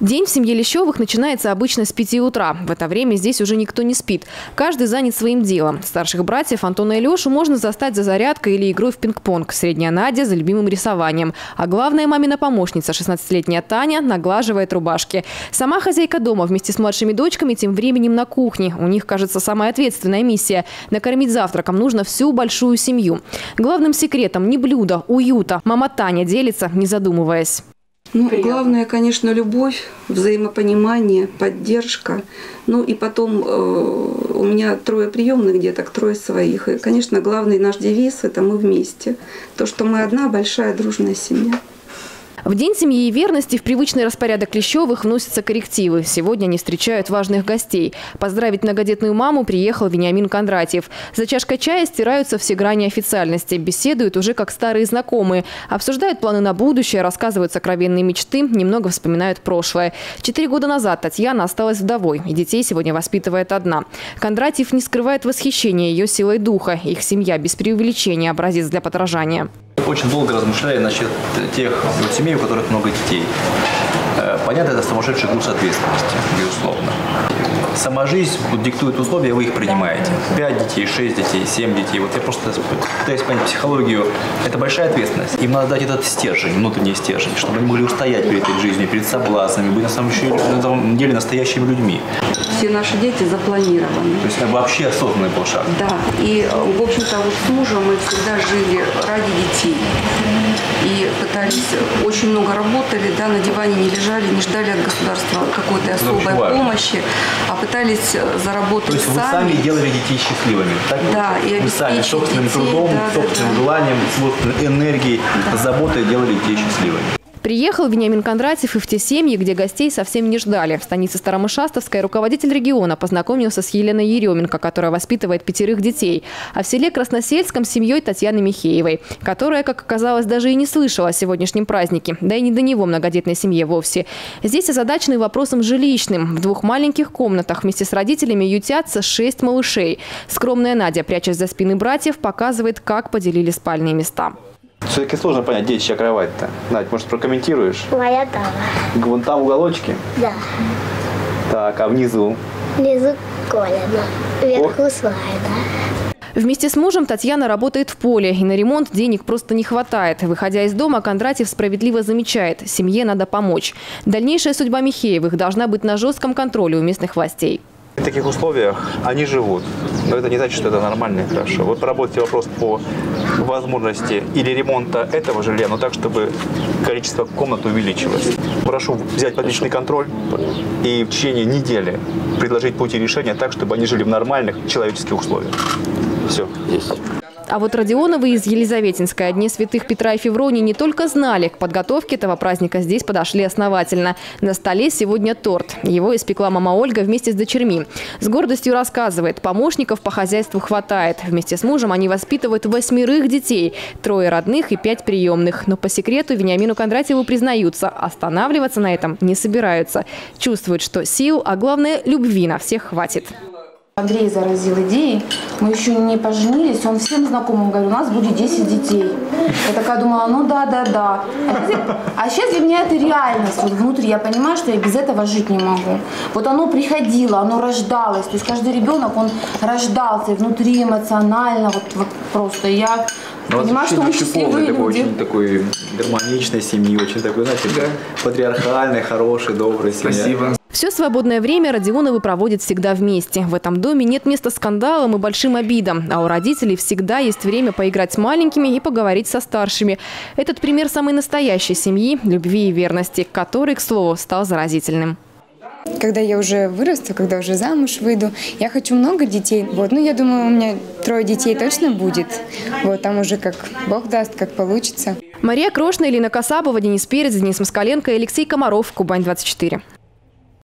День в семье Лещевых начинается обычно с 5 утра. В это время здесь уже никто не спит. Каждый занят своим делом. Старших братьев Антона и Лешу можно застать за зарядкой или игрой в пинг-понг. Средняя Надя за любимым рисованием. А главная мамина помощница, 16-летняя Таня, наглаживает рубашки. Сама хозяйка дома вместе с младшими дочками тем временем на кухне. У них, кажется, самая ответственная миссия – накормить завтраком нужно всю большую семью. Главным секретом не блюдо, уюта. Мама Таня делится, не задумываясь. Ну, главное, конечно, любовь, взаимопонимание, поддержка. Ну и потом э, у меня трое приемных деток, трое своих. И, конечно, главный наш девиз – это мы вместе. То, что мы одна большая дружная семья. В День семьи и верности в привычный распорядок Клещевых вносятся коррективы. Сегодня они встречают важных гостей. Поздравить многодетную маму приехал Вениамин Кондратьев. За чашкой чая стираются все грани официальности. Беседуют уже как старые знакомые. Обсуждают планы на будущее, рассказывают сокровенные мечты, немного вспоминают прошлое. Четыре года назад Татьяна осталась вдовой, и детей сегодня воспитывает одна. Кондратьев не скрывает восхищения ее силой духа. Их семья без преувеличения образец для подражания. Очень долго размышляли насчет тех вот семей, у которых много детей. Э, понятно, это сумасшедший груз ответственности, безусловно. Сама жизнь вот, диктует условия, вы их принимаете. Пять детей, шесть детей, семь детей. Вот я просто пытаюсь понять психологию. Это большая ответственность. Им надо дать этот стержень, внутренний стержень, чтобы они могли устоять перед этой жизнью, перед соблазнами, быть на самом, на самом деле настоящими людьми. Все наши дети запланированы. То есть это вообще осознанный был шаг. Да. И, в общем-то, вот с мужем мы всегда жили ради детей. И пытались, очень много работали, да, на диване не лежали, не ждали от государства какой-то особой помощи, а пытались э, заработать То есть сами. вы сами делали детей счастливыми, так? Да, и Вы сами собственным детей, трудом, да, собственным да. желанием, собственной энергией, Да. заботой делали детей счастливыми. Приехал Вениамин Кондратьев и в те семьи, где гостей совсем не ждали. В станице Старомышастовской руководитель региона познакомился с Еленой Еременко, которая воспитывает пятерых детей. А в селе Красносельском с семьей Татьяны Михеевой, которая, как оказалось, даже и не слышала о сегодняшнем празднике. Да и не до него многодетной семье вовсе. Здесь озадачены вопросом жилищным. В двух маленьких комнатах вместе с родителями ютятся шесть малышей. Скромная Надя, прячась за спины братьев, показывает, как поделили спальные места. Все-таки сложно понять, где чья кровать-то. Надь, может, прокомментируешь? Моя там. Вон там уголочки. Да. Так, а внизу? Внизу Колина. Вверху своя, да. Вместе с мужем Татьяна работает в поле, и на ремонт денег просто не хватает. Выходя из дома, Кондратьев справедливо замечает – семье надо помочь. Дальнейшая судьба Михеевых должна быть на жестком контроле у местных властей. В таких условиях они живут. Но это не значит, что это нормально и хорошо. Вот проработайте вопрос по возможности или ремонта этого жилья, но так, чтобы количество комнат увеличилось. Прошу взять под личный контроль и в течение недели предложить пути решения так, чтобы они жили в нормальных человеческих условиях. Все, есть. А вот Родионовы из Елизаветинской, о Дне святых Петра и Февронии, не только знали, к подготовке этого праздника здесь подошли основательно. На столе сегодня торт. Его испекла мама Ольга вместе с дочерьми. С гордостью рассказывает, помощников по хозяйству хватает. Вместе с мужем они воспитывают восьмерых детей. Трое родных и пять приемных. Но по секрету Вениамину Кондратьеву признаются, останавливаться на этом не собираются. Чувствуют, что сил, а главное любви на всех хватит. Андрей заразил идеей. Мы еще не поженились. Он всем знакомым говорит, у нас будет 10 детей. Я такая думала, ну да, да, да. А сейчас, а сейчас для меня это реальность. Вот внутри я понимаю, что я без этого жить не могу. Вот оно приходило, оно рождалось. То есть каждый ребенок, он рождался и внутри эмоционально. Вот, вот просто я понимаю, что мы счастливые люди. очень такой гармоничной семьи, очень такой, знаете, патриархальной, хорошей, доброй семьи. Спасибо. Все свободное время Родионовы проводят всегда вместе. В этом доме нет места скандалам и большим обидам. А у родителей всегда есть время поиграть с маленькими и поговорить со старшими. Этот пример самой настоящей семьи, любви и верности, который, к слову, стал заразительным. Когда я уже вырасту, когда уже замуж выйду, я хочу много детей. Вот, ну, я думаю, у меня трое детей точно будет. Вот, там уже как Бог даст, как получится. Мария Крошна, Елена Касабова, Денис Перец, Денис Москаленко и Алексей Комаров. Кубань 24.